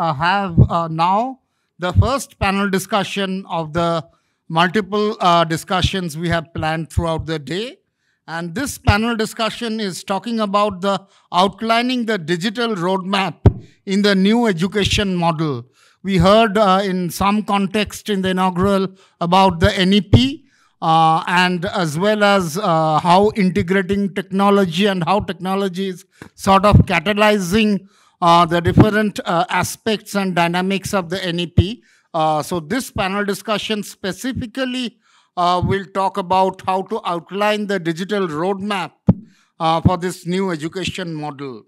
uh, have uh, now the first panel discussion of the multiple uh, discussions we have planned throughout the day. And this panel discussion is talking about the outlining the digital roadmap in the new education model. We heard uh, in some context in the inaugural about the NEP, uh, and as well as uh, how integrating technology and how technology is sort of catalyzing the different uh, aspects and dynamics of the NEP. Uh, so this panel discussion specifically uh, will talk about how to outline the digital roadmap for this new education model.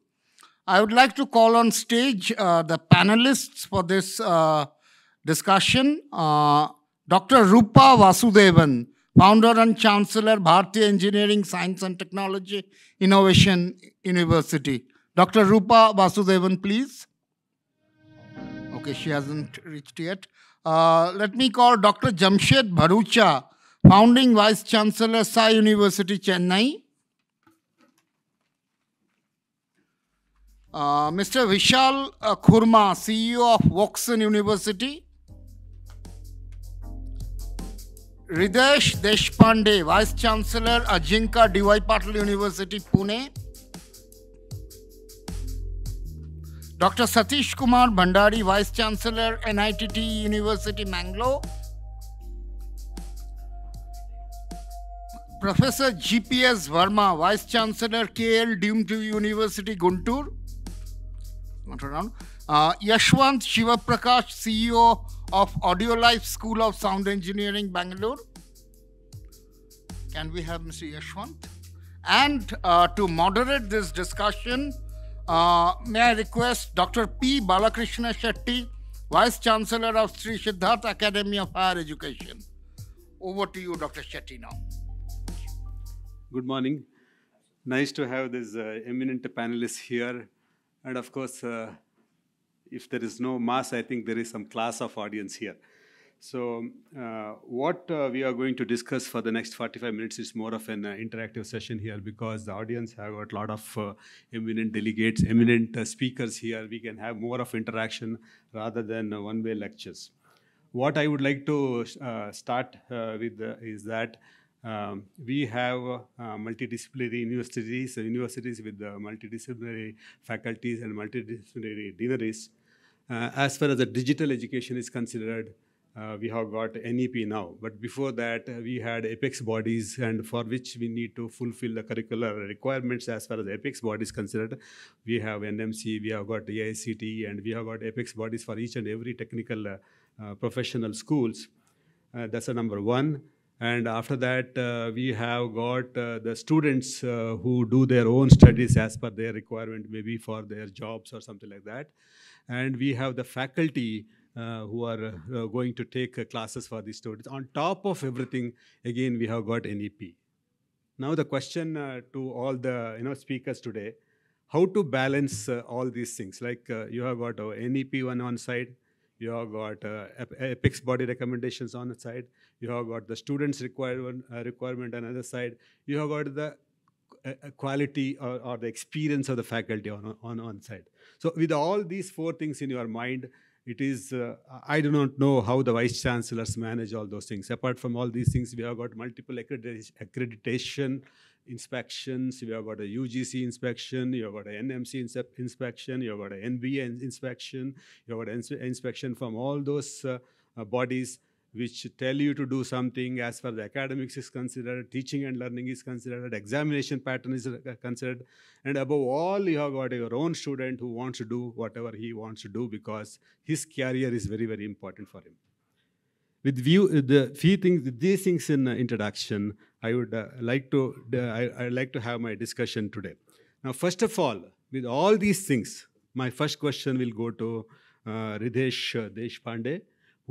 I would like to call on stage the panelists for this discussion. Dr. Rupa Vasudevan, founder and chancellor, Bharatiya Engineering, Science and Technology Innovation University. Dr. Rupa Vasudevan, please. Okay, she hasn't reached yet. Uh, let me call Dr. Jamshed Bharucha, founding vice chancellor, Sai University, Chennai. Uh, Mr. Vishal uh, Khurma, CEO of Voxen University. Ridesh Deshpande, Vice Chancellor, Ajinka DY Patil University, Pune. Dr. Satheesh Kumar Bhandary, Vice Chancellor, NITTE University, Mangalore. Professor GPS Varma, Vice Chancellor, KL Dumtu University, Guntur. Uh, Yashwanth Shivaprakash, CEO of Audiolife School of Sound Engineering, Bangalore. Can we have Mr. Yashwanth? And uh, to moderate this discussion, uh, may I request Dr. P. Balakrishna Shetty, Vice Chancellor of Sri Siddhartha Academy of Higher Education. Over to you, Dr. Shetty, now. Good morning. Nice to have these uh, eminent panelists here. And of course, uh, if there is no mass, I think there is some class of audience here. So uh, what uh, we are going to discuss for the next 45 minutes is more of an uh, interactive session here because the audience have got a lot of uh, eminent delegates, eminent uh, speakers here. We can have more of interaction rather than uh, one-way lectures. What I would like to start with is that um, we have multidisciplinary universities, universities with multidisciplinary faculties and multidisciplinary deaneries. as far as the digital education is considered, uh, we have got NEP now. But before that, uh, we had apex bodies, and for which we need to fulfill the curricular requirements as far as apex bodies considered. We have NMC, we have got AICTE, and we have got apex bodies for each and every technical uh, uh professional schools. Uh, that's a number one. And after that, uh, we have got the students who do their own studies as per their requirement, maybe for their jobs or something like that. And we have the faculty who are uh, going to take uh, classes for these students. On top of everything, again, we have got NEP. Now the question to all the you know speakers today, how to balance all these things? Like you have got NEP one on side, you have got uh, apex body recommendations on the side, you have got the students requirement, uh, requirement on the other side, you have got the uh, quality or, or, the experience of the faculty on, on, on side. So with all these four things in your mind, it is, uh, I do not know how the vice chancellors manage all those things. Apart from all these things, we have got multiple accreditation inspections, we have got a UGC inspection, you have got an NMC inspection, you have got an NBA inspection, you have got inspection from all those uh, uh, bodies which tell you to do something as far as academics is considered, teaching and learning is considered, examination pattern is uh, considered, and above all, you have got your own student who wants to do whatever he wants to do because his career is very, very important for him. With view, uh, the few things, these things in uh, introduction, I would uh, like to, uh, I, I'd like to have my discussion today. Now, first of all, with all these things, my first question will go to uh, Hrridaysh Deshpande,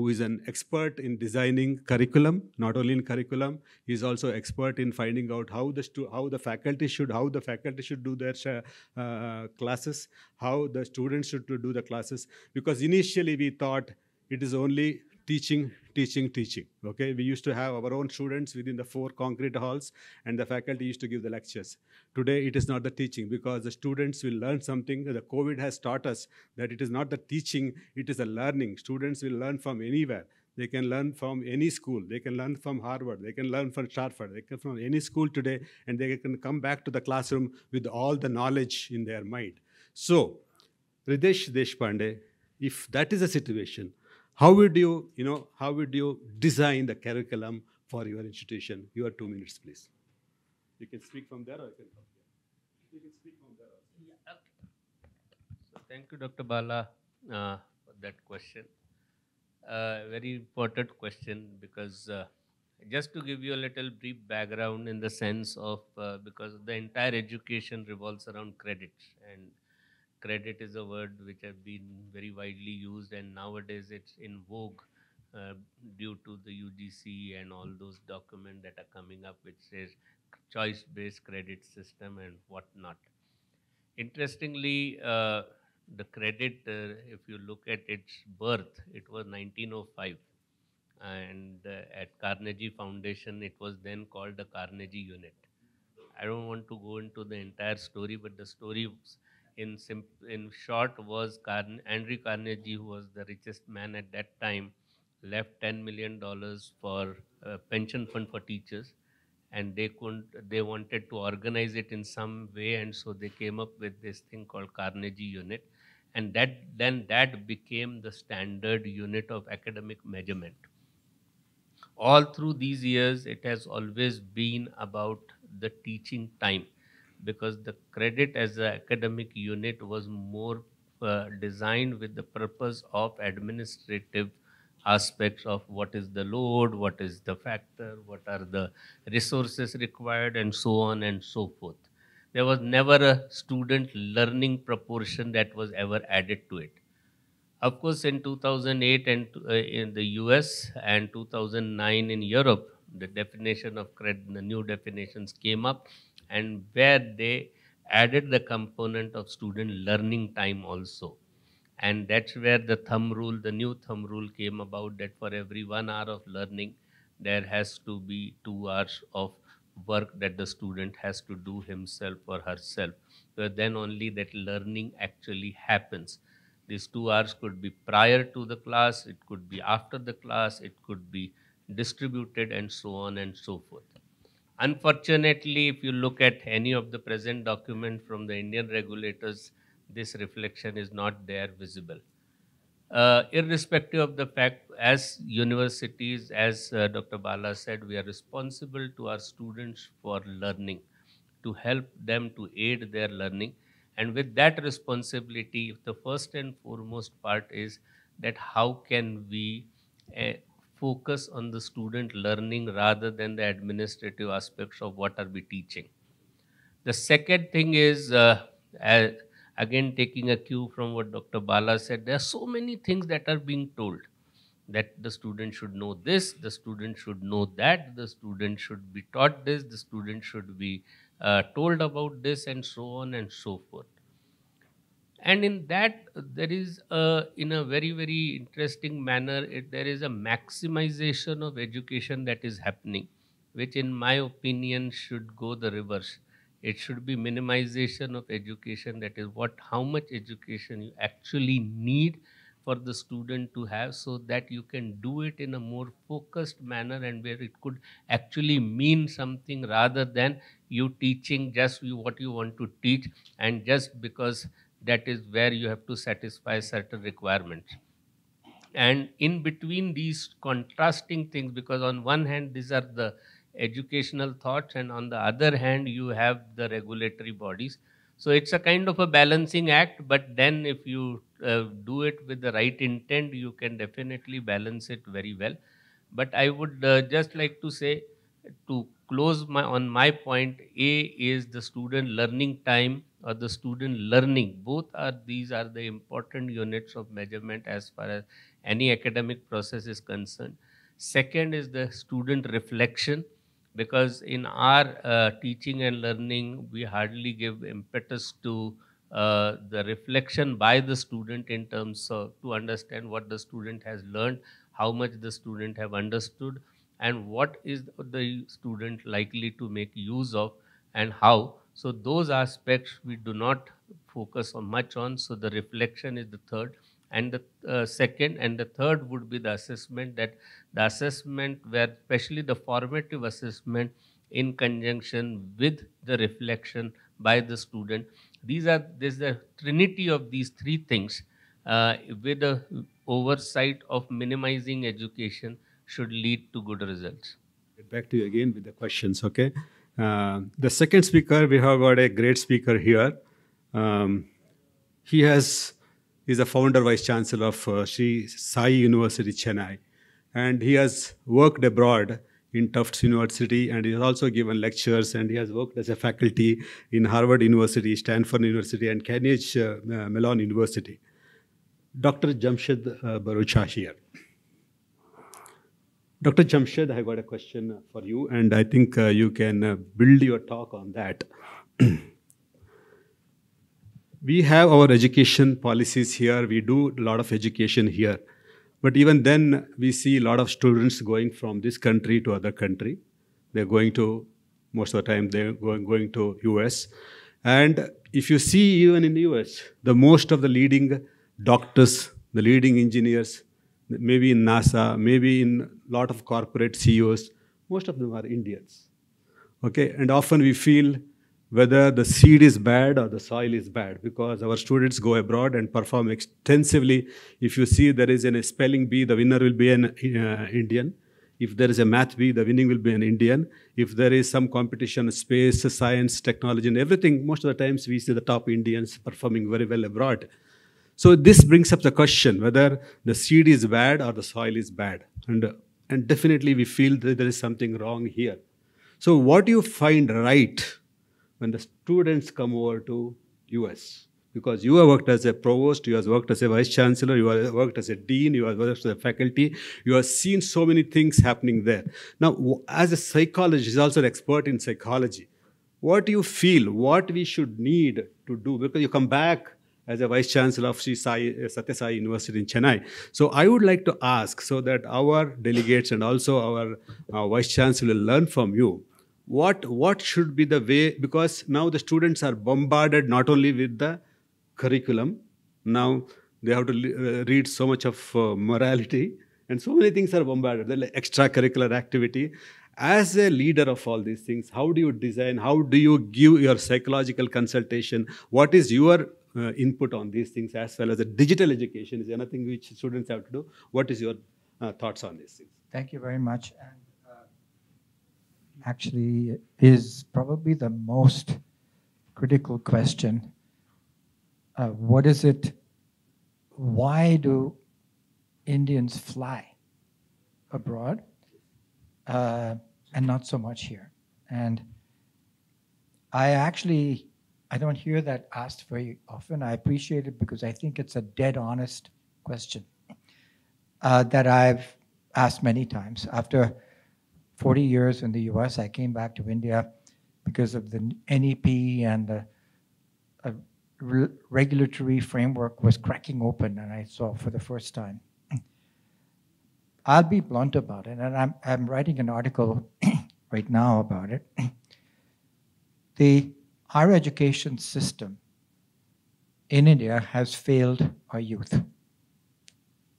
who is an expert in designing curriculum, not only in curriculum, he is also expert in finding out how the how the faculty should how the faculty should do their uh, classes, how the students should do the classes. Because initially we thought it is only teaching, teaching, teaching. Okay, we used to have our own students within the four concrete halls, and the faculty used to give the lectures. Today, it is not the teaching because the students will learn something. The COVID has taught us that it is not the teaching, it is the learning. Students will learn from anywhere. They can learn from any school. They can learn from Harvard. They can learn from Stanford. They can from any school today, and they can come back to the classroom with all the knowledge in their mind. So, Hrridaysh Deshpande, if that is the situation, how would you, you know, how would you design the curriculum for your institution? Your two minutes, please. You can speak from there or you can here. You can speak from there. Also. So thank you, Dr. Bala, uh, for that question. Uh, very important question because uh, just to give you a little brief background in the sense of uh, because the entire education revolves around credit and credit is a word which has been very widely used and nowadays it's in vogue uh, due to the UGC and all those documents that are coming up which says choice-based credit system and whatnot. Interestingly, uh, the credit, uh, if you look at its birth, it was 1905 and uh, at Carnegie Foundation it was then called the Carnegie Unit. I don't want to go into the entire story but the story in, in short was Carne Andrew Carnegie, who was the richest man at that time, left $10 million for a pension fund for teachers and they couldn't, they wanted to organize it in some way and so they came up with this thing called Carnegie unit and that then that became the standard unit of academic measurement. All through these years, it has always been about the teaching time because the credit as an academic unit was more uh, designed with the purpose of administrative aspects of what is the load, what is the factor, what are the resources required, and so on and so forth. There was never a student learning proportion that was ever added to it. Of course, in 2008 and uh, in the US and 2009 in Europe, the definition of credit, the new definitions came up, and where they added the component of student learning time also. And that's where the thumb rule, the new thumb rule came about that for every one hour of learning, there has to be two hours of work that the student has to do himself or herself. So then only that learning actually happens. These two hours could be prior to the class, it could be after the class, it could be distributed and so on and so forth. Unfortunately, if you look at any of the present document from the Indian regulators, this reflection is not there visible. Uh, irrespective of the fact, as universities, as uh, Dr. Bala said, we are responsible to our students for learning, to help them to aid their learning. And with that responsibility, the first and foremost part is that how can we uh, focus on the student learning rather than the administrative aspects of what are we teaching. The second thing is, uh, again taking a cue from what Dr. Bala said, there are so many things that are being told that the student should know this, the student should know that, the student should be taught this, the student should be uh, told about this and so on and so forth. And in that, there is, a, in a very, very interesting manner, it, there is a maximization of education that is happening, which in my opinion should go the reverse. It should be minimization of education, that is what, how much education you actually need for the student to have so that you can do it in a more focused manner and where it could actually mean something rather than you teaching just what you want to teach and just because that is where you have to satisfy certain requirements. And in between these contrasting things, because on one hand, these are the educational thoughts, and on the other hand, you have the regulatory bodies. So it's a kind of a balancing act, but then if you uh, do it with the right intent, you can definitely balance it very well. But I would uh, just like to say, to close my, on my point, A is the student learning time or the student learning. Both are these are the important units of measurement as far as any academic process is concerned. Second is the student reflection because in our uh, teaching and learning we hardly give impetus to uh, the reflection by the student in terms of to understand what the student has learned, how much the student have understood, and what is the student likely to make use of and how. So those aspects we do not focus on much on. So the reflection is the third. And the uh, second and the third would be the assessment that the assessment where especially the formative assessment in conjunction with the reflection by the student these are there's the trinity of these three things uh, with the oversight of minimizing education should lead to good results. Back to you again with the questions, okay? Uh, the second speaker, we have got a great speaker here. Um, he has is a founder vice chancellor of uh, Sri Sai University, Chennai, and he has worked abroad in Tufts University and he has also given lectures and he has worked as a faculty in Harvard University, Stanford University and Carnegie uh, Mellon University. Dr. Jamshed uh, Bharucha here. Dr. Jamshed, I got a question for you and I think uh, you can uh, build your talk on that. we have our education policies here. We do a lot of education here. But even then, we see a lot of students going from this country to other country. They're going to, most of the time, they're going, going to US. And if you see even in the US, the most of the leading doctors, the leading engineers, maybe in NASA, maybe in lot of corporate CEOs, most of them are Indians. Okay, and often we feel whether the seed is bad or the soil is bad because our students go abroad and perform extensively. If you see there is a spelling bee, the winner will be an uh, Indian. If there is a math bee, the winning will be an Indian. If there is some competition, space, science, technology, and everything, most of the times we see the top Indians performing very well abroad. So this brings up the question whether the seed is bad or the soil is bad. And, and definitely we feel that there is something wrong here. So what do you find right when the students come over to US. Because you have worked as a provost, you have worked as a vice chancellor, you have worked as a dean, you have worked as a faculty, you have seen so many things happening there. Now, as a psychologist, also an expert in psychology, what do you feel, what we should need to do? Because you come back as a vice chancellor of Sri uh, Sai University in Chennai. So I would like to ask so that our delegates and also our, vice chancellor learn from you what what should be the way because now the students are bombarded not only with the curriculum now they have to uh, read so much of uh, morality and so many things are bombarded the like extracurricular activity as a leader of all these things how do you design how do you give your psychological consultation what is your uh, input on these things as well as a digital education is anything which students have to do what is your uh, thoughts on these things thank you very much and actually is probably the most critical question. Uh, what is it? Why do Indians fly abroad uh, and not so much here? And I actually I don't hear that asked very often. I appreciate it because I think it's a dead honest question uh, that I've asked many times after 40 years in the US. I came back to India because of the NEP and the re regulatory framework was cracking open, and I saw for the first time. I'll be blunt about it, and I'm, I'm writing an article right now about it. the higher education system in India has failed our youth,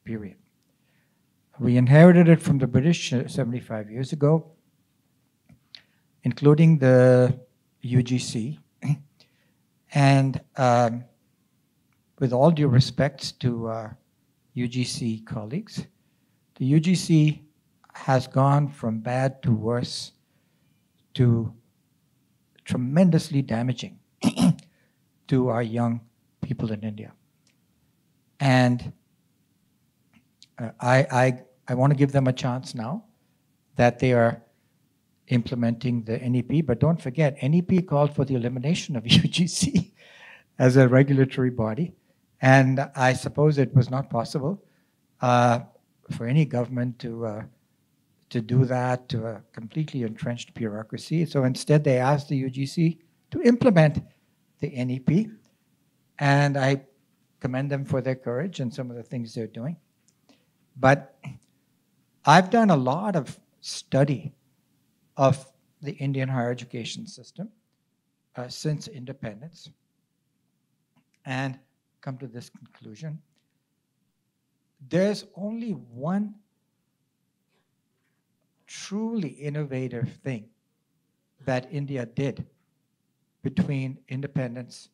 period. We inherited it from the British uh, 75 years ago, including the UGC. and um, with all due respect to our UGC colleagues, the UGC has gone from bad to worse to tremendously damaging to our young people in India. And uh, I, I, I want to give them a chance now that they are implementing the NEP, but don't forget, NEP called for the elimination of UGC as a regulatory body, and I suppose it was not possible uh, for any government to uh, to do that to a completely entrenched bureaucracy. So instead, they asked the UGC to implement the NEP, and I commend them for their courage and some of the things they're doing. But I've done a lot of study of the Indian higher education system uh, since independence and come to this conclusion. There's only one truly innovative thing that India did between independence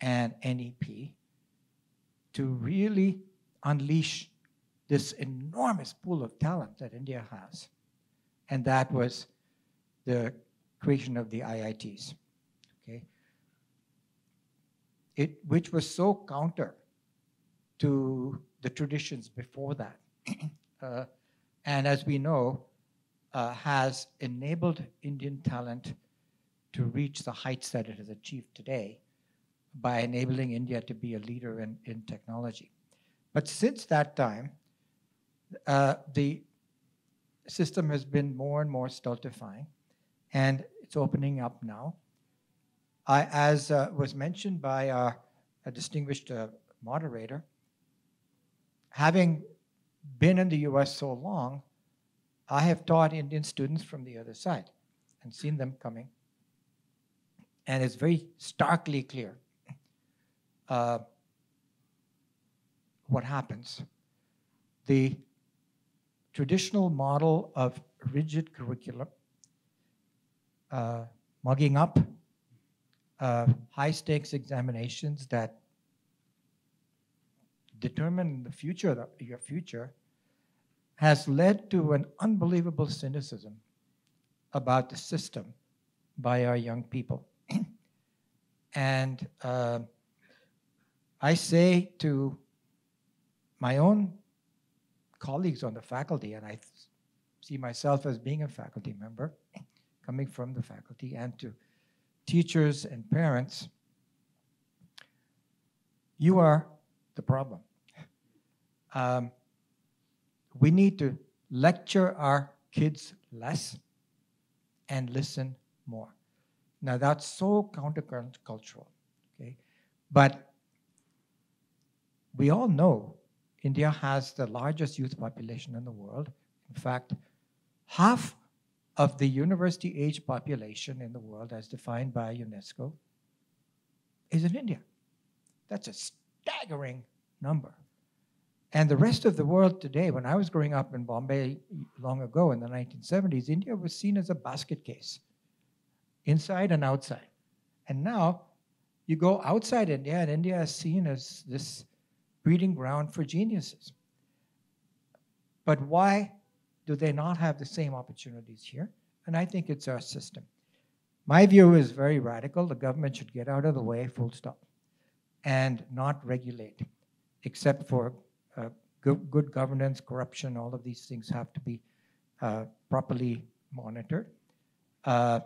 and NEP to really unleash this enormous pool of talent that India has. And that was the creation of the IITs. Okay? It, which was so counter to the traditions before that. uh, and as we know, uh, has enabled Indian talent to reach the heights that it has achieved today by enabling India to be a leader in, in technology. But since that time, uh, the system has been more and more stultifying, and it's opening up now. I, as uh, was mentioned by our distinguished uh, moderator, having been in the US so long, I have taught Indian students from the other side and seen them coming. And it's very starkly clear uh, what happens. The traditional model of rigid curriculum, uh, mugging up, uh, high stakes examinations that determine the future, your future, has led to an unbelievable cynicism about the system by our young people. and uh, I say to my own colleagues on the faculty, and I see myself as being a faculty member, coming from the faculty, and to teachers and parents, you are the problem. Um, we need to lecture our kids less and listen more. Now that's so countercultural, okay? But we all know India has the largest youth population in the world. In fact, half of the university age population in the world, as defined by UNESCO, is in India. That's a staggering number. And the rest of the world today, when I was growing up in Bombay long ago in the 1970s, India was seen as a basket case, inside and outside. And now you go outside India, and India is seen as this breeding ground for geniuses. But why do they not have the same opportunities here? And I think it's our system. My view is very radical. The government should get out of the way, full stop, and not regulate, except for uh, good, good, governance, corruption, all of these things have to be uh, properly monitored. Uh,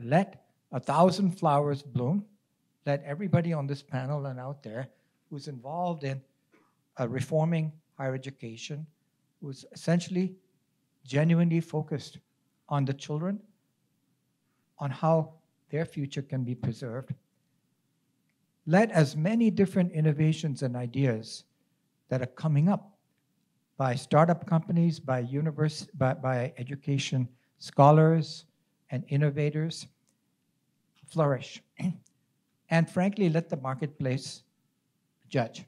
let a thousand flowers bloom. Let everybody on this panel and out there who's involved in uh, reforming higher education, who's essentially genuinely focused on the children, on how their future can be preserved. Let as many different innovations and ideas that are coming up by startup companies, by, university, by, by education scholars and innovators flourish. and frankly, let the marketplace judge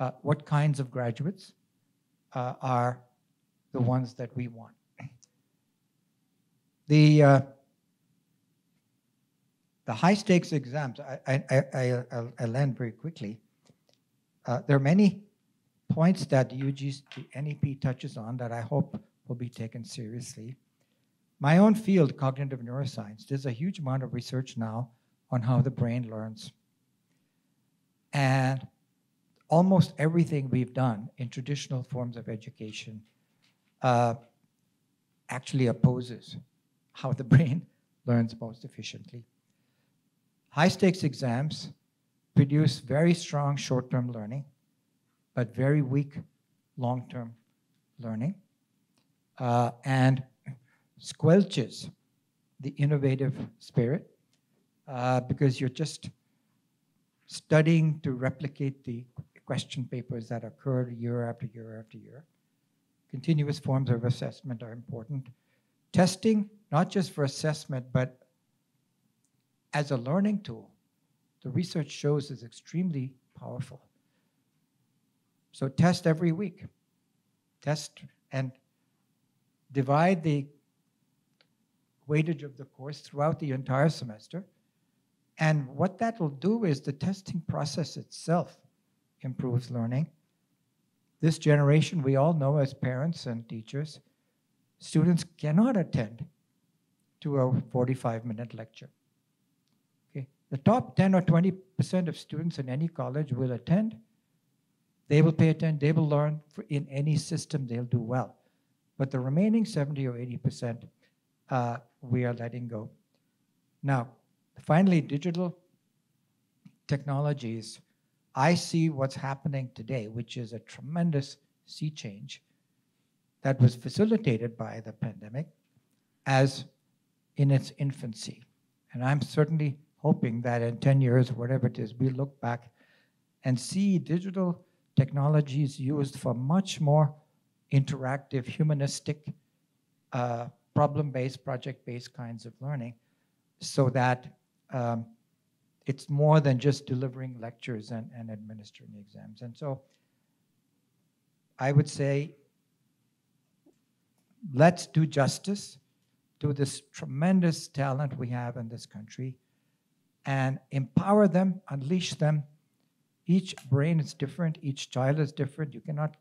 uh, what kinds of graduates uh, are the ones that we want. The, uh, the high stakes exams, I, I, I, I'll, I'll end very quickly. Uh, there are many points that the the NEP touches on that I hope will be taken seriously. My own field, cognitive neuroscience, there's a huge amount of research now on how the brain learns. And almost everything we've done in traditional forms of education uh, actually opposes how the brain learns most efficiently. High stakes exams produce very strong short term learning, but very weak long term learning, uh, and squelches the innovative spirit uh, because you're just studying to replicate the question papers that occur year after year after year. Continuous forms of assessment are important. Testing, not just for assessment, but as a learning tool, the research shows is extremely powerful. So test every week. Test and divide the weightage of the course throughout the entire semester. And what that will do is the testing process itself improves learning. This generation, we all know as parents and teachers, students cannot attend to a 45 minute lecture. The top 10 or 20% of students in any college will attend. They will pay attention, they will learn. In any system, they'll do well. But the remaining 70 or 80%, uh, we are letting go. Now, finally, digital technologies. I see what's happening today, which is a tremendous sea change that was facilitated by the pandemic as in its infancy. And I'm certainly hoping that in 10 years, whatever it is, we look back and see digital technologies used for much more interactive, humanistic, uh, problem-based, project-based kinds of learning so that um, it's more than just delivering lectures and, and administering exams. And so I would say let's do justice to this tremendous talent we have in this country and empower them, unleash them. Each brain is different, each child is different. You cannot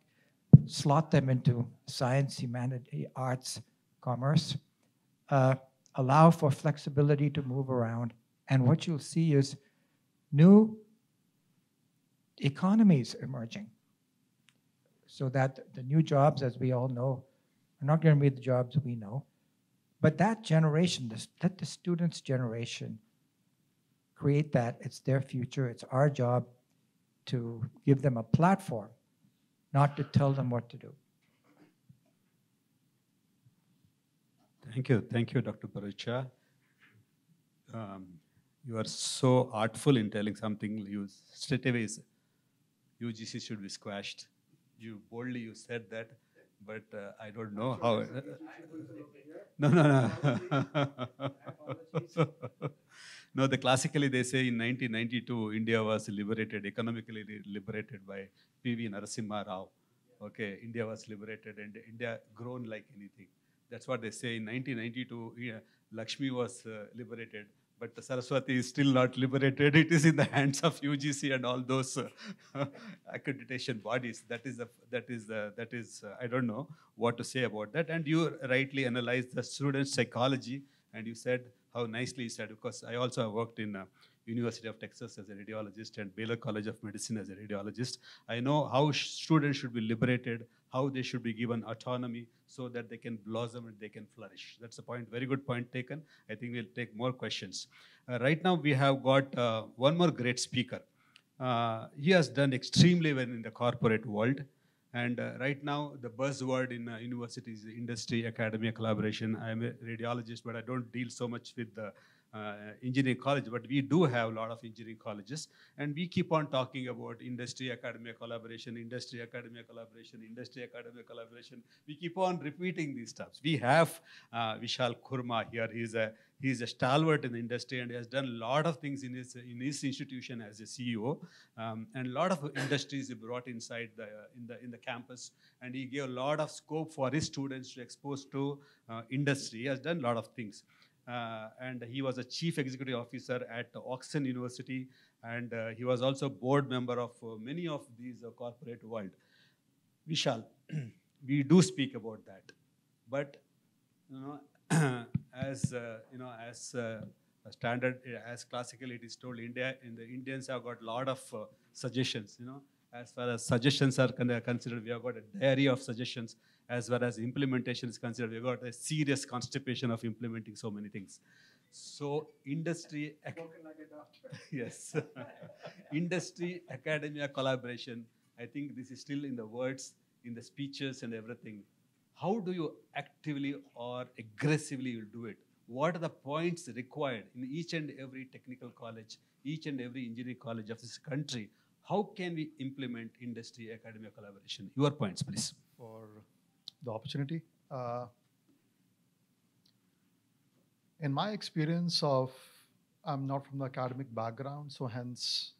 slot them into science, humanity, arts, commerce. Uh, allow for flexibility to move around. And what you'll see is new economies emerging. So that the new jobs, as we all know, are not going to be the jobs we know. But that generation, this, let the students' generation create that. It's their future. It's our job to give them a platform, not to tell them what to do. Thank you. Thank you, Dr. Bharucha. Um, you are so artful in telling something. You straight away is UGC should be squashed. You boldly you said that, but uh, I don't know how. no, no, no. no, the classically they say in 1992 India was liberated, economically liberated by P.V. Narasimha Rao. Okay, India was liberated and India grown like anything. That's what they say in 1992. Yeah, Lakshmi was uh, liberated, but the Saraswati is still not liberated. It is in the hands of UGC and all those uh, accreditation bodies. That is the that is the that is uh, I don't know what to say about that. And you rightly analyzed the student psychology, and you said how nicely you said because I also have worked in uh, University of Texas as a radiologist and Baylor College of Medicine as a radiologist. I know how students should be liberated, how they should be given autonomy so that they can blossom and they can flourish. That's a point, very good point taken. I think we'll take more questions. Uh, right now we have got uh, one more great speaker. Uh, he has done extremely well in the corporate world. And uh, right now, the buzzword in uh, universities, is industry, academia collaboration. I'm a radiologist, but I don't deal so much with the uh, engineering college, but we do have a lot of engineering colleges, and we keep on talking about industry academia collaboration, industry academia collaboration, industry academia collaboration. We keep on repeating these stuff. We have uh, Vishal Khurma here. He's a he's a stalwart in the industry and he has done a lot of things in his in his institution as a CEO, um, and a lot of industries he brought inside the in the in the campus, and he gave a lot of scope for his students to expose to uh, industry. He has done a lot of things. Uh, and he was a chief executive officer at Woxsen University, and uh, he was also board member of uh, many of these corporate world. Vishal, we do speak about that, but you know, as uh, you know, as uh, standard, as classically it is told, India, in the Indians have got a lot of uh, suggestions, you know, as far as suggestions are considered, we have got a diary of suggestions as far as implementation is considered, we've got a serious constipation of implementing so many things. So industry, yes, industry, academia collaboration, I think this is still in the words, in the speeches and everything. How do you actively or aggressively do it? what are the points required in each and every technical college, each and every engineering college of this country? How can we implement industry academia collaboration? Your points, please. for the opportunity. Uh, in my experience of, I'm not from the academic background, so hence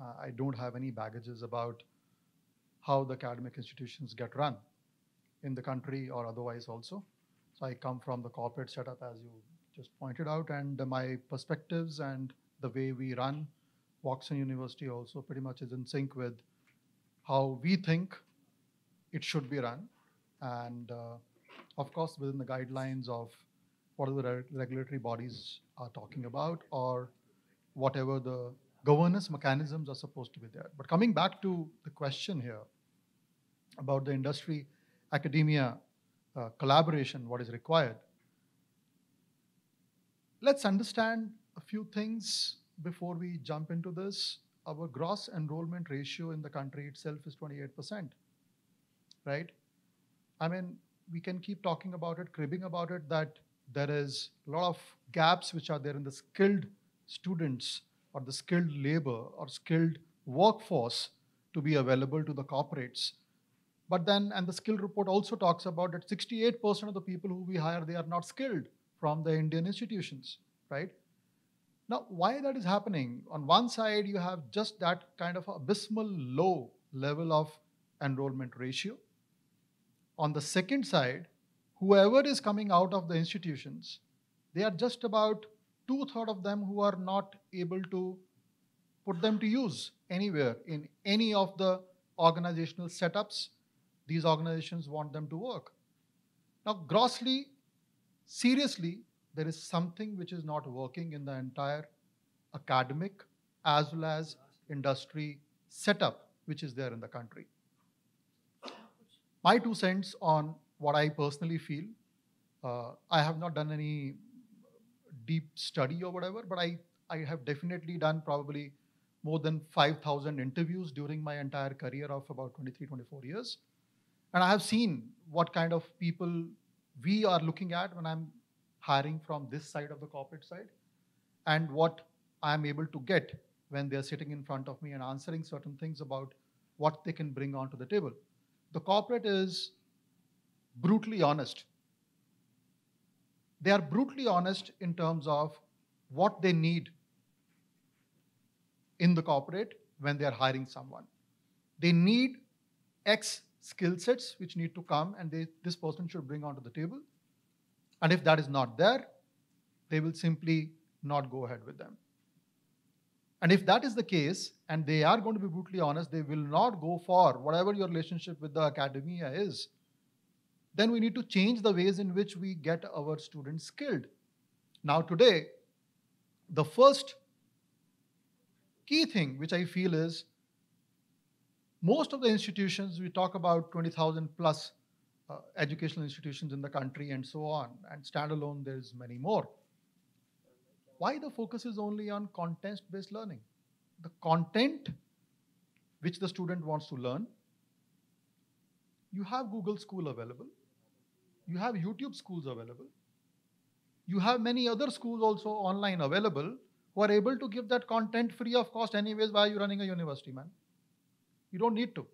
uh, I don't have any baggages about how the academic institutions get run in the country or otherwise also. So I come from the corporate setup, as you just pointed out, and my perspectives and the way we run Woxsen University also pretty much is in sync with how we think it should be run. And uh, of course, within the guidelines of what the re- regulatory bodies are talking about or whatever the governance mechanisms are supposed to be there. But coming back to the question here about the industry academia uh, collaboration, what is required, let's understand a few things before we jump into this. Our gross enrollment ratio in the country itself is 28%, right? I mean, we can keep talking about it, cribbing about it, that there is a lot of gaps which are there in the skilled students or the skilled labor or skilled workforce to be available to the corporates. But then, and the skill report also talks about that 68% of the people who we hire, they are not skilled from the Indian institutions, right? Now, why that is happening? On one side, you have just that kind of abysmal low level of enrollment ratio. On the second side, whoever is coming out of the institutions, they are just about two thirds of them who are not able to put them to use anywhere in any of the organizational setups these organizations want them to work. Now, grossly, seriously, there is something which is not working in the entire academic as well as industry setup which is there in the country. My two cents on what I personally feel. Uh, I have not done any deep study or whatever, but I, I have definitely done probably more than 5,000 interviews during my entire career of about 23, 24 years. And I have seen what kind of people we are looking at when I'm hiring from this side of the corporate side and what I'm able to get when they're sitting in front of me and answering certain things about what they can bring onto the table. The corporate is brutally honest. They are brutally honest in terms of what they need in the corporate when they are hiring someone. They need X skill sets which need to come and they, this person should bring onto the table. And if that is not there, they will simply not go ahead with them. And if that is the case, and they are going to be brutally honest, they will not go for whatever your relationship with the academia is, then we need to change the ways in which we get our students skilled. Now, today, the first key thing which I feel is most of the institutions, we talk about 20,000 plus uh, educational institutions in the country and so on, and standalone, there's many more. Why the focus is only on content-based learning? The content which the student wants to learn, you have Google School available, you have YouTube schools available, you have many other schools also online available who are able to give that content free of cost anyways why are you running a university man you don't need to.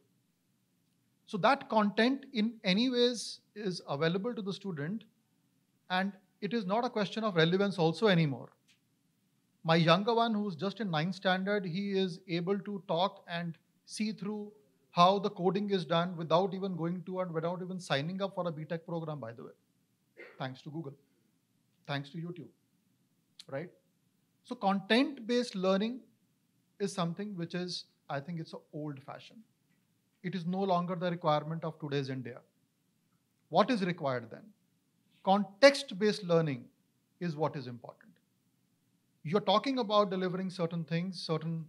So that content in any ways is available to the student and it is not a question of relevance also anymore. My younger one who's just in ninth standard he is able to talk and see through how the coding is done without even going to and without even signing up for a btech program by the way. Thanks to google. Thanks to youtube. Right? So content based learning is something which is i think it's old fashioned it is no longer the requirement of today's india. What is required then? Context based learning is what is important. You're talking about delivering certain things certain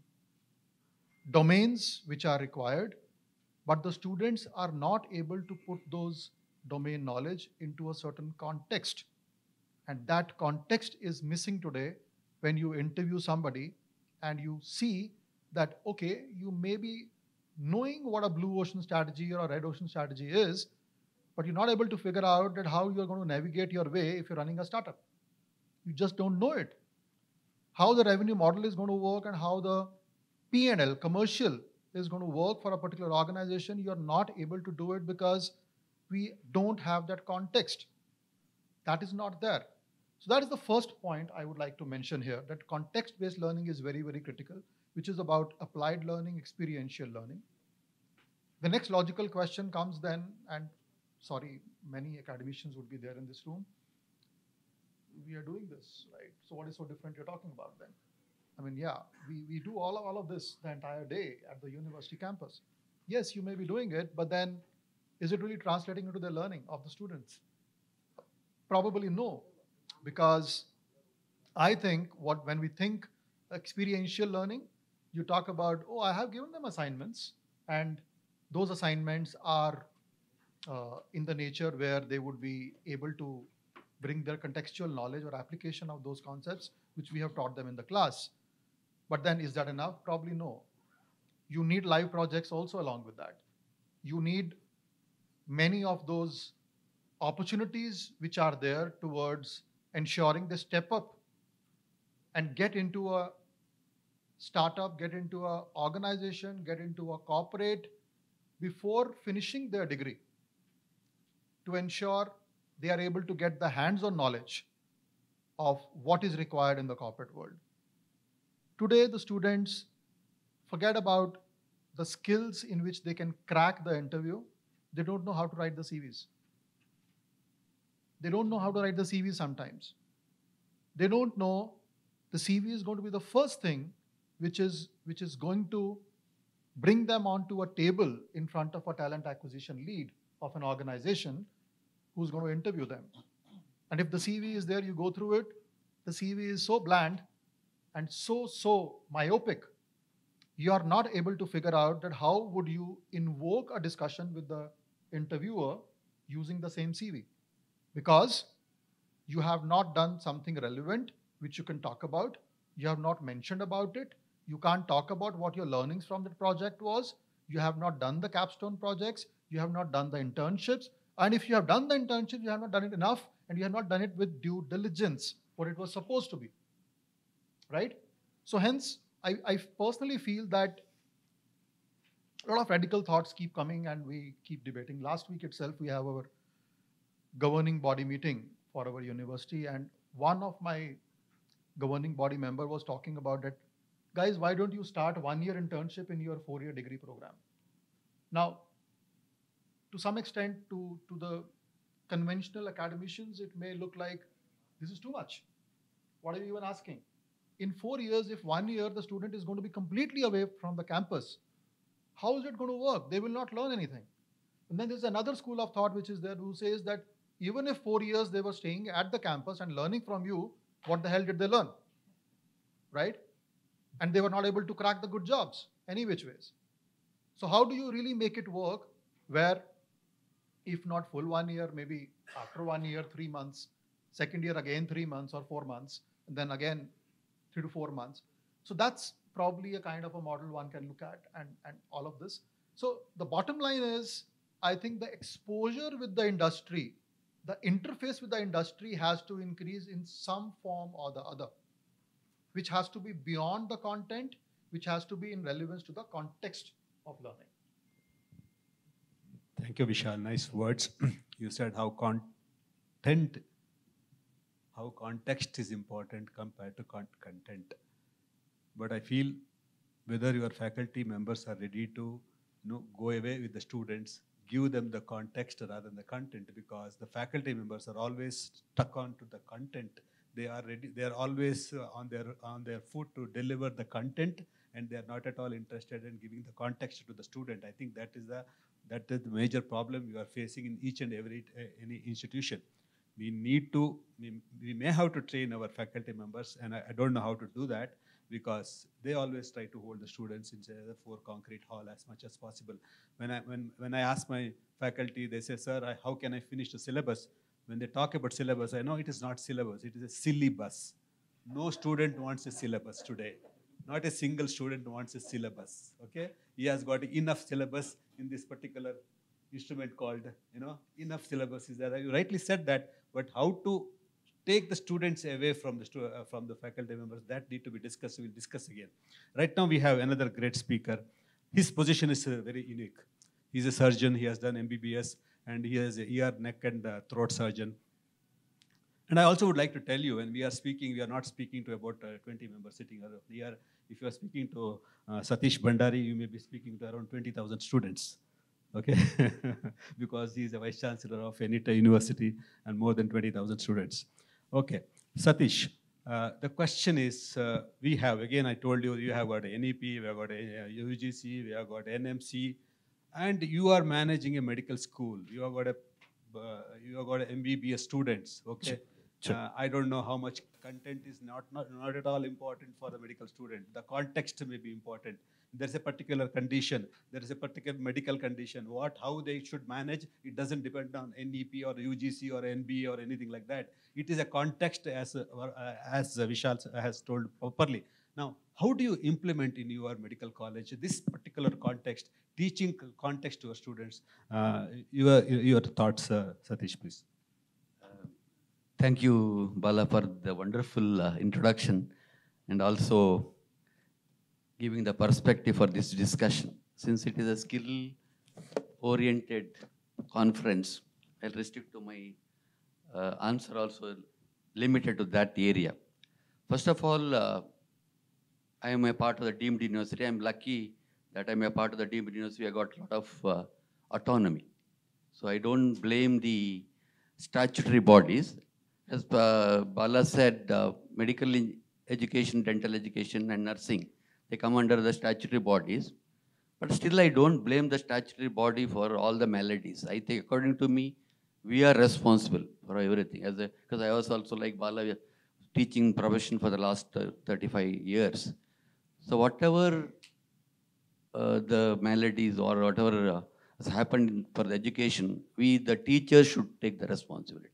domains which are required but the students are not able to put those domain knowledge into a certain context. And that context is missing today when you interview somebody and you see that okay you may be knowing what a blue ocean strategy or a red ocean strategy is but you're not able to figure out that how you're going to navigate your way if you're running a startup You just don't know it. How the revenue model is going to work and how the P&L commercial is going to work for a particular organization, you're not able to do it because we don't have that context. That is not there. So that is the first point I would like to mention here, that context-based learning is very, very critical, which is about applied learning, experiential learning. The next logical question comes then, and sorry, many academicians would be there in this room. We are doing this, right? So what is so different you're talking about then? I mean, yeah, we, we do all of, all of this the entire day at the university campus. Yes, you may be doing it, but then is it really translating into the learning of the students? Probably no, because I think what when we think experiential learning, you talk about, oh, I have given them assignments, and those assignments are uh, in the nature where they would be able to bring their contextual knowledge or application of those concepts which we have taught them in the class. But then is that enough? Probably no. You need live projects also along with that. You need many of those opportunities which are there towards ensuring they step up and get into a startup, get into a organization, get into a corporate before finishing their degree to ensure they are able to get the hands-on knowledge of what is required in the corporate world. Today, the students forget about the skills in which they can crack the interview. They don't know how to write the CVs. They don't know how to write the CV sometimes. They don't know the CV is going to be the first thing which is, which is going to bring them onto a table in front of a talent acquisition lead of an organization who's going to interview them. And if the CV is there, you go through it, the CV is so bland and so, so myopic, you are not able to figure out that how would you invoke a discussion with the interviewer using the same CV. Because you have not done something relevant which you can talk about. You have not mentioned about it. You can't talk about what your learnings from that project was. You have not done the capstone projects. You have not done the internships. And if you have done the internship, you have not done it enough and you have not done it with due diligence, what it was supposed to be. Right? So hence, I, I personally feel that a lot of radical thoughts keep coming and we keep debating. Last week itself, we have our governing body meeting for our university and one of my governing body member was talking about that, guys, why don't you start one year internship in your four year degree program? Now, to some extent, to, to the conventional academicians, it may look like this is too much. What are you even asking? In four years, if one year the student is going to be completely away from the campus, how is it going to work? They will not learn anything. And then there's another school of thought which is there who says that even if four years they were staying at the campus and learning from you, what the hell did they learn? Right? And they were not able to crack the good jobs, any which ways. So, how do you really make it work where if not full one year, maybe after one year, three months, second year again three months or four months, and then again three to four months. So that's probably a kind of a model one can look at and, and all of this. So the bottom line is, I think the exposure with the industry, the interface with the industry has to increase in some form or the other, which has to be beyond the content, which has to be in relevance to the context of learning. Thank you, Vishal. Nice words. you said how content, how context is important compared to con content. But I feel whether your faculty members are ready to you know, go away with the students, give them the context rather than the content, because the faculty members are always stuck on to the content. They are ready. They are always uh, on their on their foot to deliver the content, and they are not at all interested in giving the context to the student. I think that is the that is the major problem you are facing in each and every uh, any institution. We need to, we, we, may have to train our faculty members, and I, I, don't know how to do that because they always try to hold the students in the four concrete hall as much as possible. When I, when, when I ask my faculty, they say, sir, I, how can I finish the syllabus? When they talk about syllabus, I know it is not syllabus, it is a silly bus. No student wants a syllabus today. Not a single student wants a syllabus, okay? He has got enough syllabus in this particular instrument called, you know, enough syllabus is there. You rightly said that, but how to take the students away from the, stu- uh, from the faculty members, that need to be discussed. We'll discuss again. Right now, we have another great speaker. His position is uh, very unique. He's a surgeon, he has done MBBS, and he is a ear, neck, and throat surgeon. And I also would like to tell you, when we are speaking, we are not speaking to about uh, 20 members sitting here. If you are speaking to uh, Satheesh Bhandary, you may be speaking to around 20,000 students. Okay, because he is a vice chancellor of NITTE University and more than 20,000 students. Okay, Satish, uh, the question is, uh, we have again, I told you, you have got NEP, we have got a uh, UGC, we have got NMC, and you are managing a medical school. You have got a uh, you have got a MBBS students. Okay, Sure. Uh, I don't know how much content is not, not not at all important for the medical student. The context may be important. There's a particular condition. There is a particular medical condition. What how they should manage it doesn't depend on NEP or UGC or NB or anything like that. It is a context as uh, as Vishal has told properly. Now, how do you implement in your medical college this particular context, teaching context to your students? Uh, your your thoughts, uh, Satheesh, please. Thank you, Bala, for the wonderful uh, introduction and also giving the perspective for this discussion. Since it is a skill oriented conference, I'll restrict to my uh, answer also limited to that area. First of all, uh, I am a part of the deemed university. I'm lucky that I'm a part of the deemed university. I got a lot of uh, autonomy. So I don't blame the statutory bodies. As uh, Bala said, uh, medical education, dental education, and nursing, they come under the statutory bodies. But still, I don't blame the statutory body for all the maladies. I think, according to me, we are responsible for everything. As because I was also like Bala, teaching profession for the last uh, 35 years. So whatever uh, the maladies or whatever uh, has happened for the education, we, the teachers, should take the responsibility.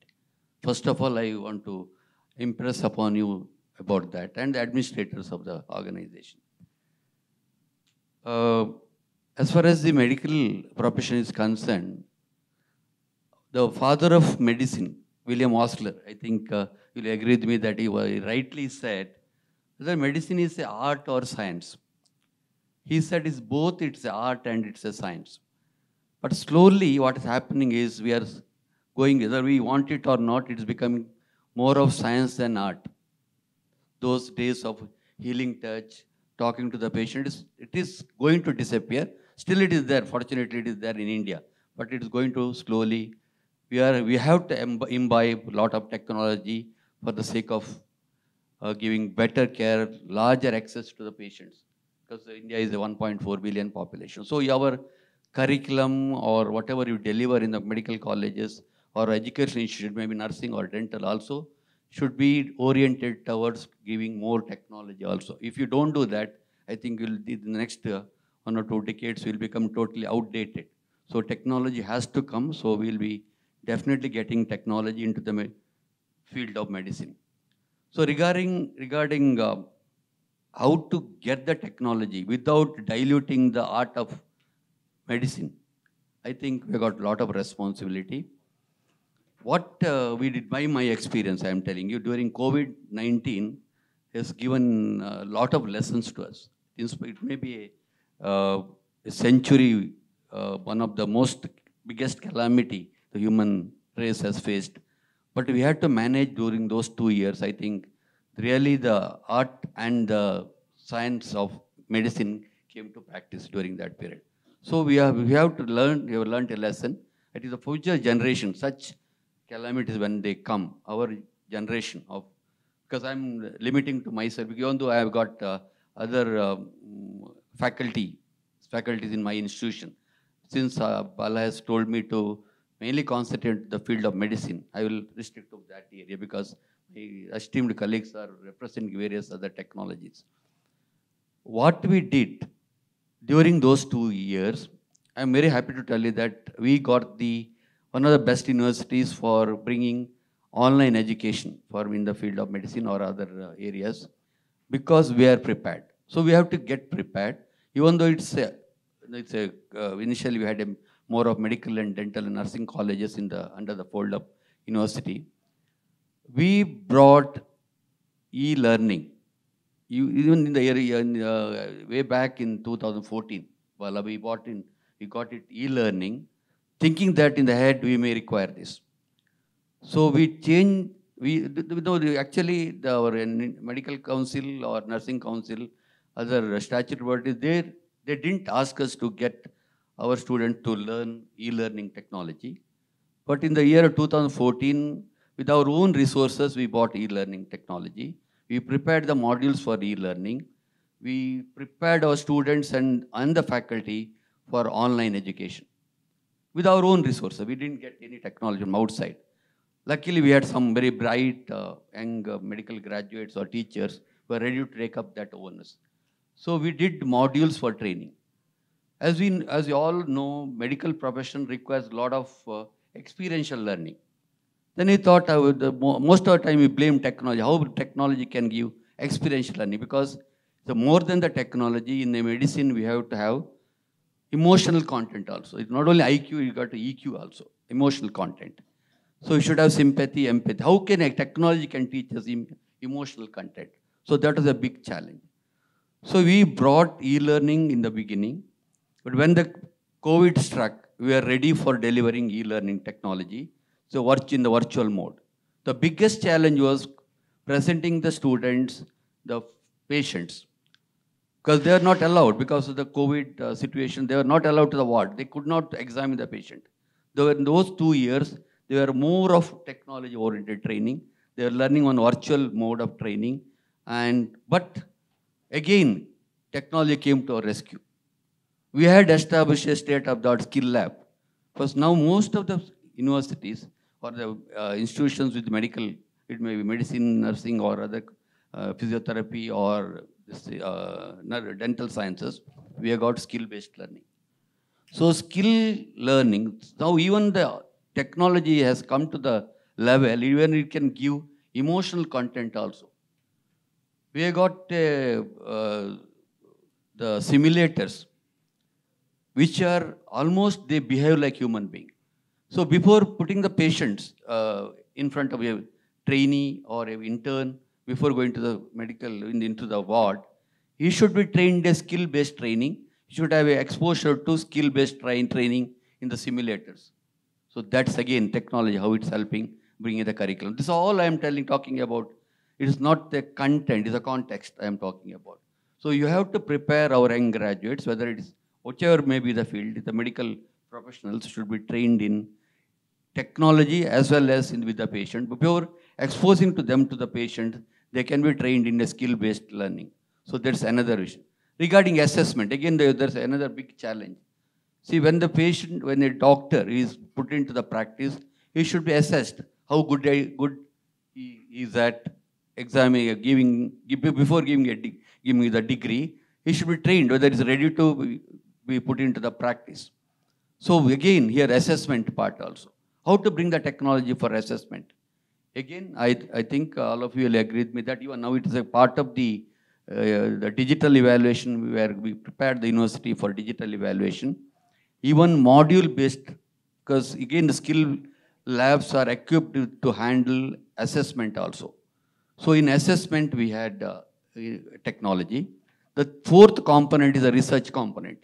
First of all, I want to impress upon you about that and the administrators of the organization. Uh, as far as the medical profession is concerned, the father of medicine, William Osler, I think uh, you'll agree with me that he wa- rightly said that medicine is a art or science. He said it's both, it's a art and it's a science. But slowly what is happening is we are going, whether we want it or not, it's becoming more of science than art. Those days of healing touch, talking to the patient, it is going to disappear. Still it is there, fortunately it is there in India, but it is going to slowly. We, are, we have to imbibe a lot of technology for the sake of uh, giving better care, larger access to the patients, because India is a 1.4 billion population. So our curriculum or whatever you deliver in the medical colleges or educational institute, maybe nursing or dental also, should be oriented towards giving more technology also. If you don't do that, I think you'll, the the next uh, one or two decades will become totally outdated. So technology has to come, so we'll be definitely getting technology into the field of medicine. So regarding, regarding uh, how to get the technology without diluting the art of medicine, I think we got a lot of responsibility. What uh, we did, by my experience, I am telling you, during COVID-19 has given a lot of lessons to us. It may be a, uh, a century, uh, one of the most biggest calamity the human race has faced. But we had to manage during those two years, I think, really the art and the science of medicine came to practice during that period. So we have, we have to learn, we have learned a lesson. It is the future generation, such calamities when they come, our generation of, because I'm limiting to myself, even though I have got uh, other um, faculty, faculties in my institution. Since uh, Bala has told me to mainly concentrate the field of medicine, I will restrict to that area because my esteemed colleagues are representing various other technologies. What we did during those two years, I'm very happy to tell you that we got the one of the best universities for bringing online education for in the field of medicine or other uh, areas because we are prepared. So we have to get prepared, even though it's a, it's a uh, initially we had a more of medical and dental and nursing colleges in the under the fold of university. we brought e-learning. Even in the year, in, uh, way back in 2014, well, we bought in, we got it e-learning, thinking that in the head we may require this. So we changed, we, no, actually the, our medical council or nursing council, other statutory bodies, they, they didn't ask us to get our students to learn e-learning technology. But in the year 2014, with our own resources, we bought e-learning technology. We prepared the modules for e-learning. We prepared our students and, and the faculty for online education with our own resources. We didn't get any technology from outside. Luckily, we had some very bright uh, young uh, medical graduates or teachers who were ready to take up that onus. So we did modules for training. As we, as you all know, medical profession requires a lot of uh, experiential learning. Then he thought uh, most of the time we blame technology, how technology can give experiential learning because the more than the technology in the medicine we have to have emotional content also. It's not only IQ, you got to EQ also, emotional content. So you should have sympathy, empathy. How can a technology can teach us emotional content? So that was a big challenge. So we brought e-learning in the beginning, but when the COVID struck, we are ready for delivering e-learning technology, so work in the virtual mode. The biggest challenge was presenting the students, the patients, because they are not allowed because of the COVID uh, situation. They were not allowed to the ward. They could not examine the patient. Though in those two years, they were more of technology-oriented training. They were learning on virtual mode of training. And but again, technology came to our rescue we had established a state-of-the-art skill lab. Because now most of the universities or the uh, institutions with medical, it may be medicine, nursing, or other uh, physiotherapy or uh, dental sciences, we have got skill-based learning. So skill learning, now even the technology has come to the level, even it can give emotional content also. We have got uh, the simulators which are almost, they behave like human being. So before putting the patients uh, in front of a trainee or an intern, before going to the medical, into the ward, he should be trained a skill-based training. He should have exposure to skill-based train training in the simulators. So that's again technology, how it's helping bring in the curriculum. This is all I am telling, talking about. It is not the content, it is the context I am talking about. So you have to prepare our young graduates, whether it is whichever may be the field, the medical professionals should be trained in technology as well as in with the patient. Before exposing to them to the patient, they can be trained in a skill-based learning. So that's another issue. Regarding assessment, again, there's another big challenge. See, when the patient, when a doctor is put into the practice, he should be assessed how good, good he is at examining, giving, before giving, a, giving the degree, he should be trained whether he's ready to we put into the practice. So again, here assessment part also. How to bring the technology for assessment. Again, I, I think all of you will agree with me that even now it is a part of the, uh, the digital evaluation where we prepared the university for digital evaluation. Even module based, because again the skill labs are equipped to, handle assessment also. So in assessment we had uh, technology. The fourth component is a research component.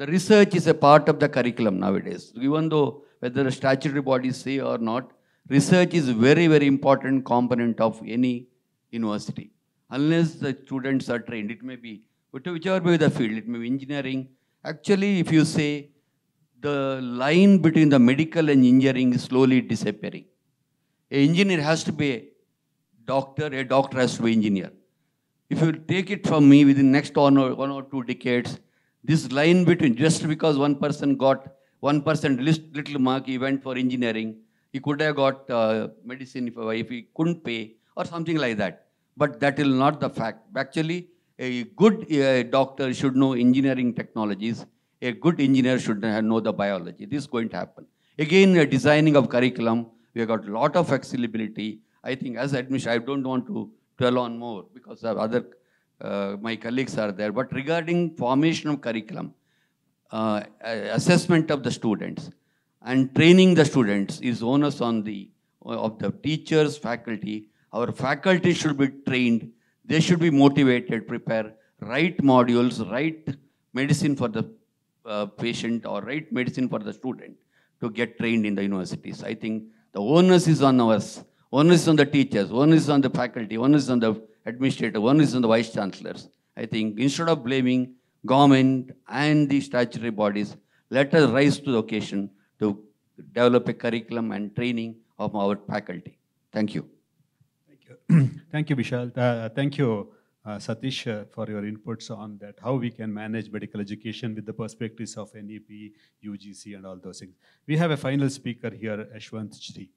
The research is a part of the curriculum nowadays. Even though whether the statutory bodies say or not, research is a very, very important component of any university. Unless the students are trained, it may be, whichever may be the field, it may be engineering. Actually, if you say the line between the medical and engineering is slowly disappearing. An engineer has to be a doctor, a doctor has to be engineer. If you take it from me within next one or, one or two decades, this line between, just because one person got 1% little mark, he went for engineering, he could have got uh, medicine if, if he couldn't pay, or something like that. But that is not the fact. Actually, a good uh, doctor should know engineering technologies. A good engineer should know the biology. This is going to happen. Again, uh, designing of curriculum, we have got a lot of flexibility. I think as admission, I don't want to dwell on more because of other uh, my colleagues are there. But regarding formation of curriculum, uh, assessment of the students, and training the students is onus on the of the teachers, faculty. Our faculty should be trained. They should be motivated, prepare right modules, right medicine for the uh, patient or right medicine for the student to get trained in the universities. I think the onus is on us, onus is on the teachers, onus is on the faculty, onus is on the administrator, onus is on the vice chancellors. I think instead of blaming government and the statutory bodies, let us rise to the occasion to develop a curriculum and training of our faculty. Thank you. Thank you. Thank you, Vishal. Uh, thank you, uh, Satheesh, uh, for your inputs on that, how we can manage medical education with the perspectives of NEP, UGC, and all those things. We have a final speaker here, Yashwanth Chri.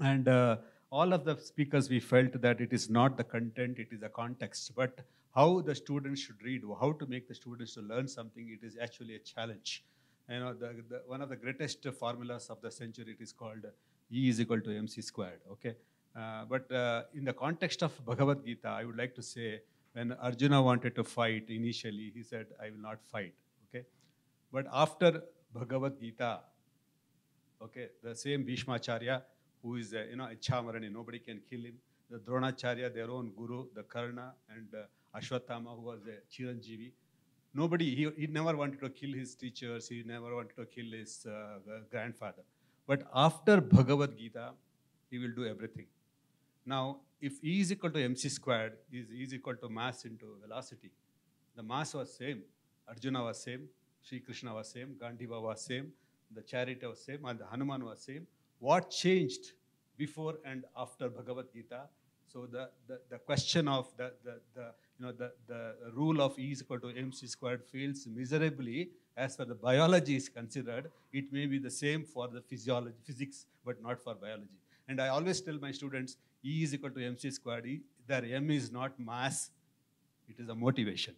And uh, all of the speakers, we felt that it is not the content, it is the context, but how the students should read, or how to make the students to learn something, it is actually a challenge. You know, the, the, one of the greatest formulas of the century, it is called E is equal to mc squared, okay? Uh, but uh, in the context of Bhagavad Gita, I would like to say when Arjuna wanted to fight initially, he said, I will not fight. Okay? But after Bhagavad Gita, okay, the same Bhishmacharya, who is, uh, you know, Ichamarani, nobody can kill him. The Dronacharya, their own guru, the Karna, and uh, Ashwatthama, who was a Chiranjeevi. Nobody, he, he never wanted to kill his teachers, he never wanted to kill his uh, grandfather. But after Bhagavad Gita, he will do everything. Now, if E is equal to mc squared, is E is equal to mass into velocity. The mass was same. Arjuna was same. Sri Krishna was same. Gandiva was same. The chariot was same. And the Hanuman was same. What changed before and after Bhagavad Gita? So the, the, the question of the, the, the, you know, the, the rule of E is equal to mc squared fails miserably as far the biology is considered. It may be the same for the physiology, physics, but not for biology. And I always tell my students, E is equal to mc squared. E, there M is not mass, it is a motivation.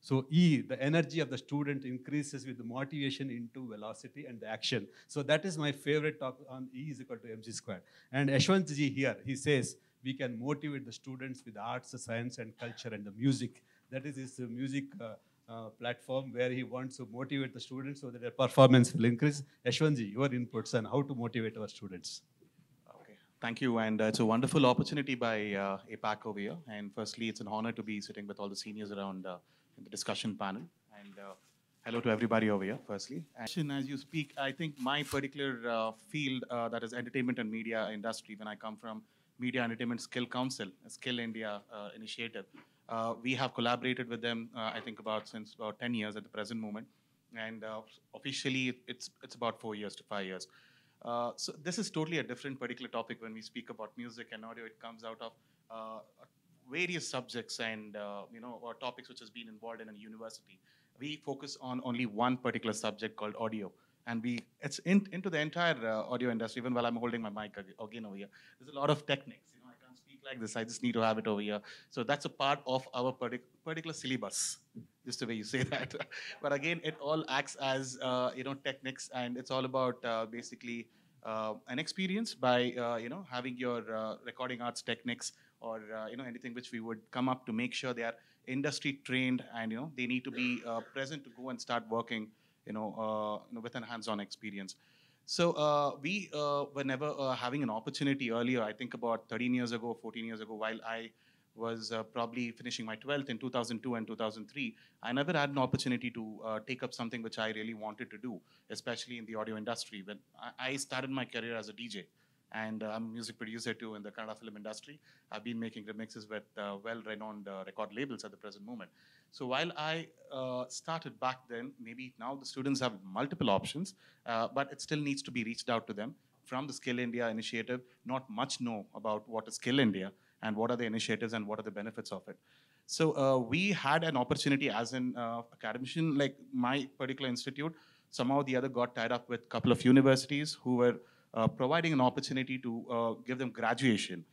So E, the energy of the student increases with the motivation into velocity and the action. So that is my favorite talk on E is equal to mc squared. And Yashwanth ji here, he says, we can motivate the students with arts, science, and culture and the music. That is his music uh, uh, platform where he wants to motivate the students so that their performance will increase. Yashwanthji, your inputs on how to motivate our students. Okay, thank you, and uh, it's a wonderful opportunity by uh, APAC over here. And firstly, it's an honor to be sitting with all the seniors around uh, in the discussion panel. And uh, hello to everybody over here, firstly. And as you speak, I think my particular uh, field, uh, that is entertainment and media industry, when I come from Media Entertainment Skill Council, a Skill India initiative, we have collaborated with them, I think, about since about 10 years at the present moment. And officially, it's, it's about four years to five years. Uh, so this is totally a different particular topic when we speak about music and audio. It comes out of uh, various subjects and uh, you know or topics which has been involved in a university. We focus on only one particular subject called audio, and we it's in, into the entire uh, audio industry. Even while I'm holding my mic again over here, there's a lot of techniques. You know, I can't speak like this. I just need to have it over here. So that's a part of our partic particular syllabus just the way you say that. but again, it all acts as uh, you know techniques, and it's all about uh, basically uh, an experience by uh, you know having your recording arts techniques or uh, you know anything which we would come up to make sure they are industry trained and you know they need to be present to go and start working you know, you know with an hands-on experience. So we were never having an opportunity earlier. I think about 13 years ago, 14 years ago, while I was uh, probably finishing my 12th in 2002 and 2003, I never had an opportunity to uh, take up something which I really wanted to do, especially in the audio industry. When I started my career as a DJ, and uh, I'm a music producer too in the Kannada film industry. I've been making remixes with uh, well-renowned uh, record labels at the present moment. So while I uh, started back then, maybe now the students have multiple options, but it still needs to be reached out to them from the Skill India initiative. Not much know about what is Skill India and what are the initiatives and what are the benefits of it. So uh, we had an opportunity as an uh, academician, like my particular institute, somehow the other got tied up with a couple of universities who were uh, providing an opportunity to uh, give them graduation.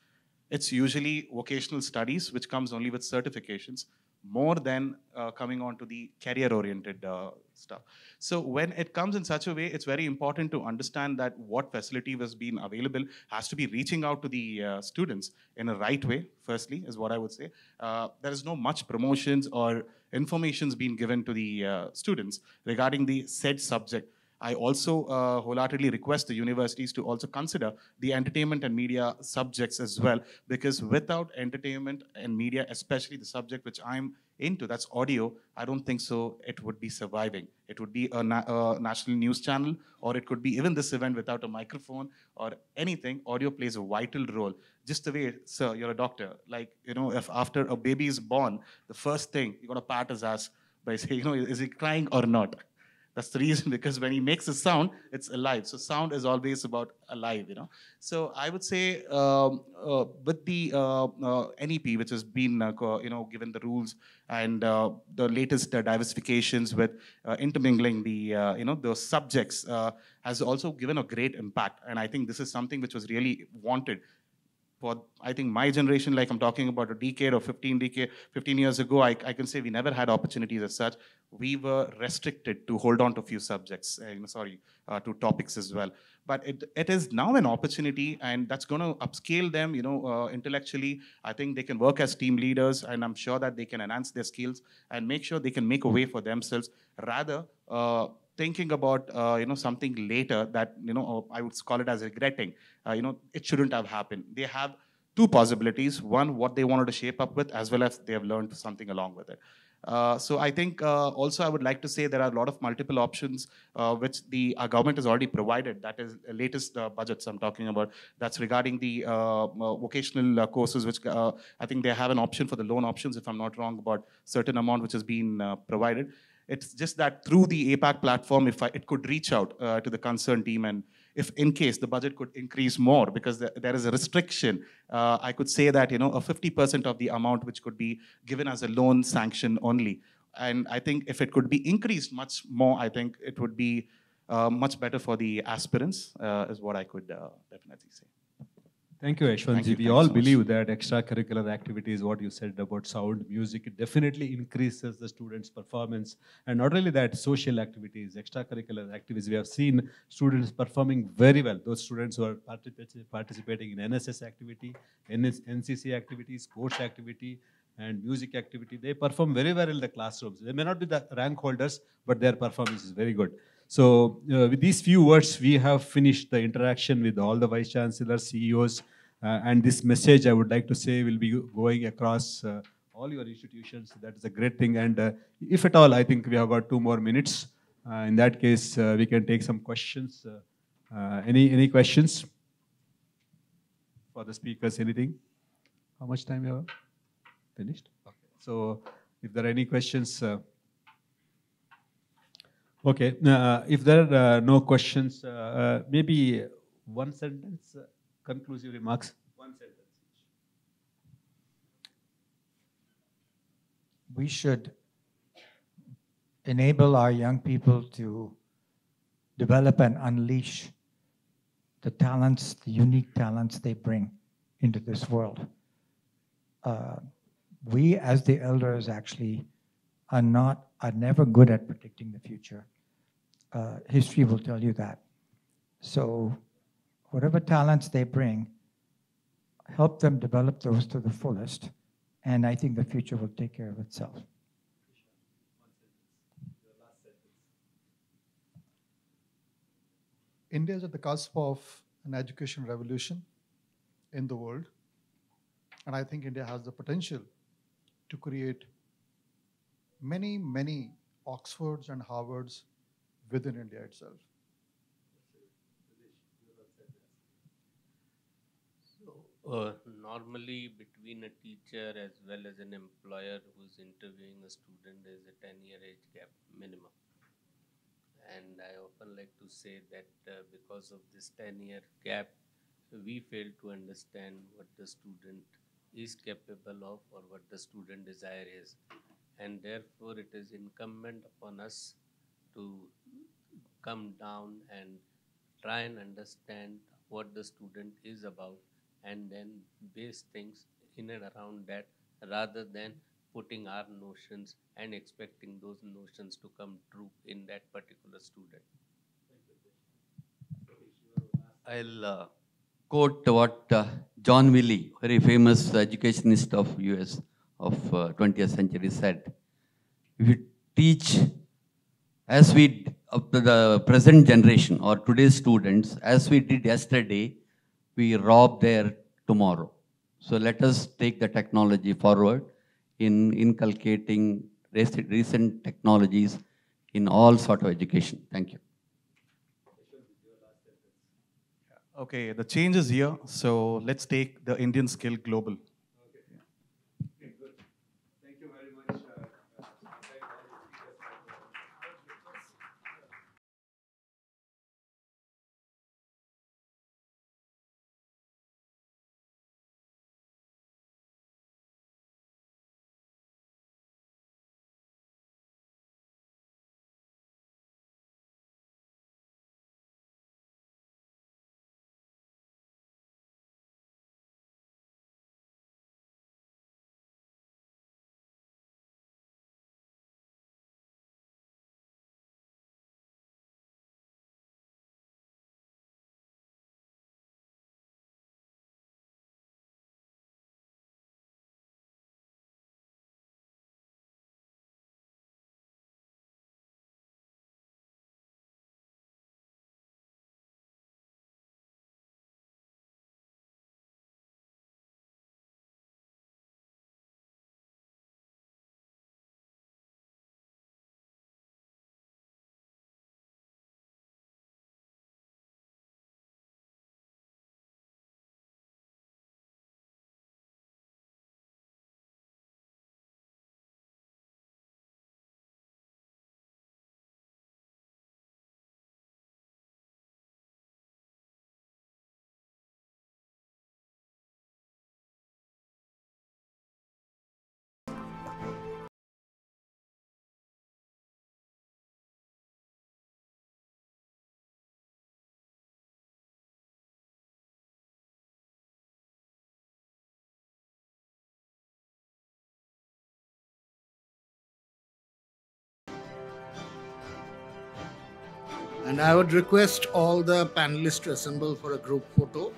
It's usually vocational studies, which comes only with certifications more than uh, coming on to the career-oriented uh, stuff. So when it comes in such a way, it's very important to understand that what facility was being available has to be reaching out to the uh, students in a right way, firstly, is what I would say. Uh, there is no much promotions or informations being given to the uh, students regarding the said subject. I also uh, wholeheartedly request the universities to also consider the entertainment and media subjects as well, because without entertainment and media, especially the subject which I'm into, that's audio, I don't think so it would be surviving. It would be a, na- a national news channel, or it could be even this event without a microphone or anything. Audio plays a vital role. Just the way, sir, you're a doctor. Like, you know, if after a baby is born, the first thing you're going to pat his ass by saying, you know, is he crying or not? That's the reason because when he makes a sound, it's alive. So sound is always about alive, you know. So I would say um, uh, with the uh, uh, NEP, which has been, uh, you know, given the rules and uh, the latest uh, diversifications with intermingling the, you know, the subjects has also given a great impact. And I think this is something which was really wanted for I think my generation, like I'm talking about a decade or 15 decade, 15 years ago, I, I can say we never had opportunities as such. We were restricted to hold on to a few subjects, uh, sorry, uh, to topics as well. But it, it is now an opportunity, and that's going to upscale them, you know, uh, intellectually. I think they can work as team leaders, and I'm sure that they can enhance their skills and make sure they can make a way for themselves. Rather, uh, thinking about uh, you know something later that you know uh, I would call it as regretting. Uh, you know, it shouldn't have happened. They have two possibilities: one, what they wanted to shape up with, as well as they have learned something along with it. Uh, so I think uh, also I would like to say there are a lot of multiple options uh, which the uh, government has already provided. That is the latest uh, budgets I'm talking about. That's regarding the uh, vocational courses, which I think they have an option for the loan options, if I'm not wrong, about certain amount which has been provided. It's just that through the APAC platform, if I, it could reach out to the concerned team and if in case the budget could increase more because the, there is a restriction, uh, I could say that, you know, a 50% of the amount which could be given as a loan sanction only. And I think if it could be increased much more, I think it would be uh, much better for the aspirants, uh, is what I could uh, definitely say. Thank you, Yashwanthji. We thank all so believe that extracurricular activities, what you said about sound, music, it definitely increases the students' performance. And not only that, social activities, extracurricular activities. We have seen students performing very well. Those students who are partici- participating in NSS activity, NS, NCC activity, sports activity, and music activity, they perform very well in the classrooms. They may not be the rank holders, but their performance is very good. So, uh, with these few words, we have finished the interaction with all the vice chancellors, CEOs, uh, and this message I would like to say will be going across uh, all your institutions. That is a great thing. And uh, if at all, I think we have got two more minutes. Uh, in that case, uh, we can take some questions. Any any questions for the speakers? Anything? How much time you have? Finished. Okay. So, if there are any questions. Okay, uh, if there are uh, no questions, uh, uh, maybe one sentence, uh, conclusive remarks. One sentence. we should enable our young people to develop and unleash the talents, the unique talents they bring into this world. Uh, we, as the elders, actually are not, are never good at predicting the future. Uh, history will tell you that. So, whatever talents they bring, help them develop those to the fullest, and I think the future will take care of itself. India is at the cusp of an education revolution in the world. And I think India has the potential to create many, many Oxfords and Harvards within India itself. Uh, normally, between a teacher as well as an employer who's interviewing a student, there's a 10 year age gap minimum. And I often like to say that uh, because of this 10 year gap, we fail to understand what the student is capable of or what the student desire is. And therefore, it is incumbent upon us to come down and try and understand what the student is about and then base things in and around that rather than putting our notions and expecting those notions to come true in that particular student. I'll uh, quote what uh, John Dewey, very famous educationist of US of uh, 20th century said. If you teach as we of the, present generation or today's students, as we did yesterday, we rob their tomorrow. So let us take the technology forward in inculcating recent technologies in all sort of education. Thank you. Okay, the change is here, so let's take the Indian skill global. And I would request all the panelists to assemble for a group photo.